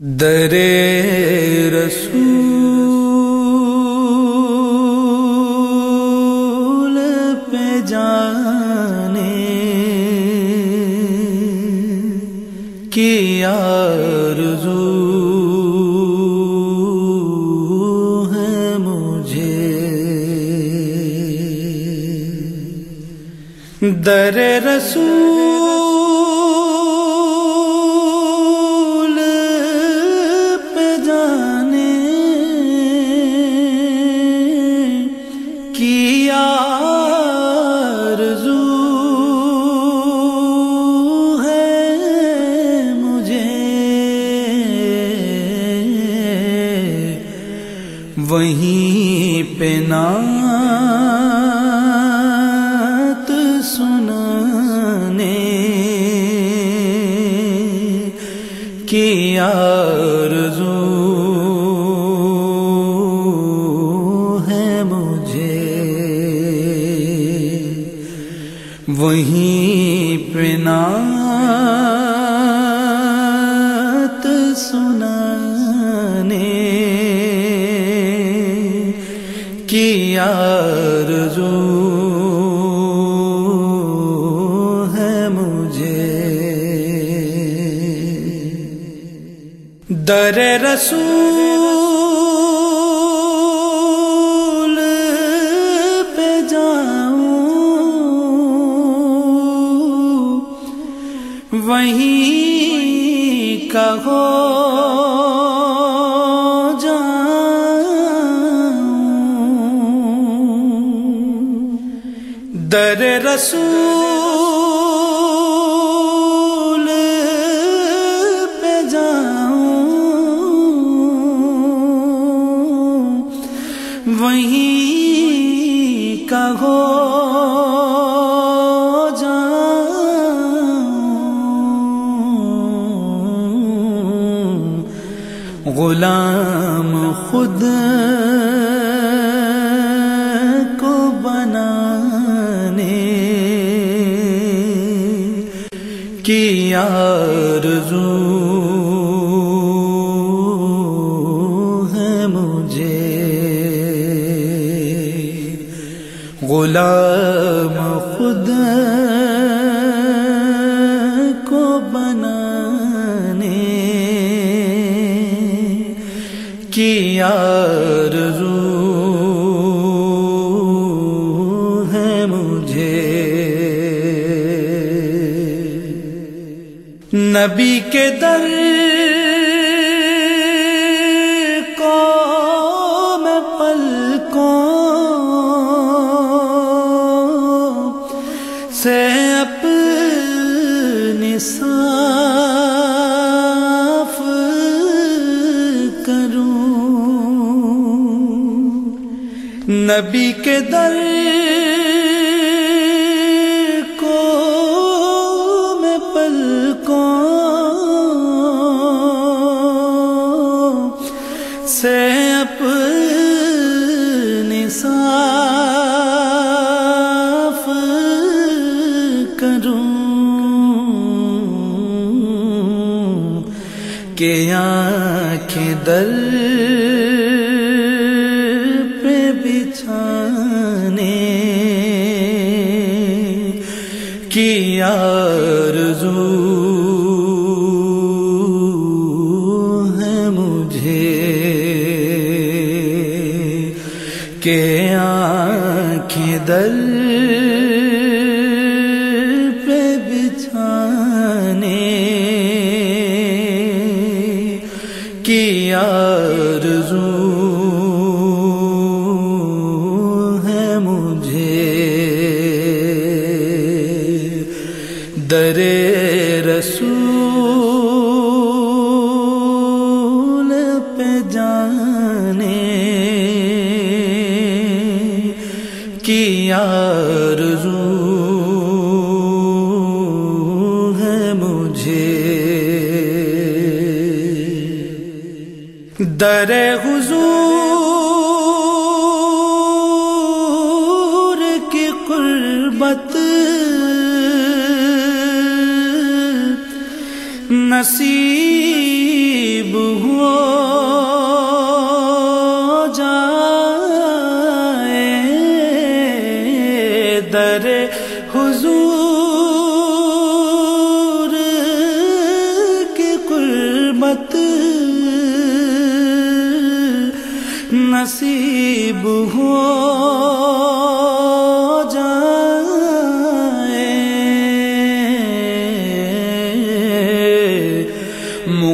दरे रसूल पे जाने की आरज़ू है मुझे। दर रसूल वहीं पे नात सुनाने की आरज़ू है मुझे। वहीं की आरज़ू है मुझे। दर रसूल पे जाऊँ वहीं कहो दर रसूल पे जाऊँ वहीं कहो जाऊँ। गुलाम खुद की आरज़ू है मुझे। गुलाम खुद को बनाने की आरज़ू नबी के दर को मैं पलकों से अपनी करूँ। नबी के दर पलकों से अपनी साफ़ करूँ के आँखें दर की आरज़ू है मुझे के आँखें दर दरे रसूल पे जाने की आरज़ू है मुझे। दर हुजूर नसीब हो जाए दर हुजूर के कुर्बत नसीब हो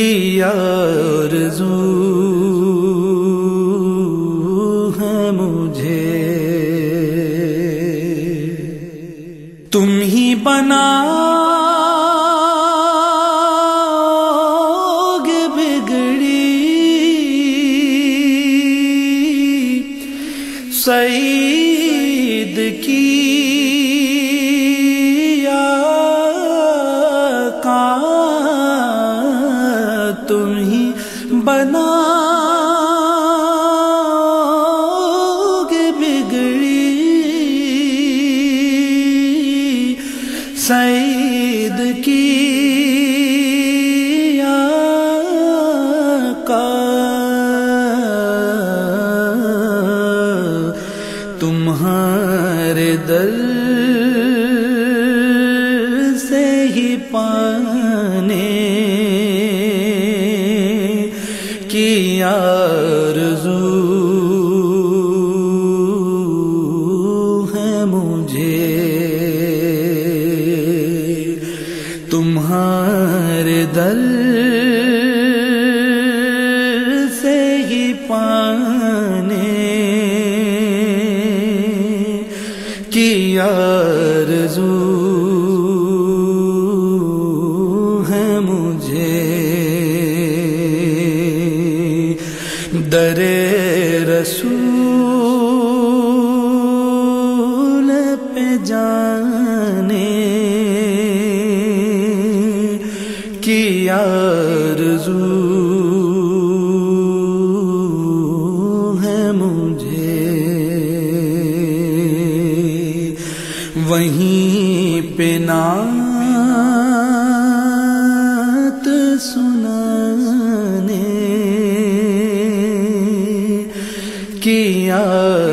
की आरज़ू है मुझे। तुम ही बनाओगे बिगड़ी सईद की बनाओगे बिगड़ी। सईद की की आरज़ू। है मुझे। तुम्हारे दल से ही पाने की आरज़ू है मुझे। दरे रसूल पे जाने की आरज़ू है मुझे। वहीं पे नात सुनाने की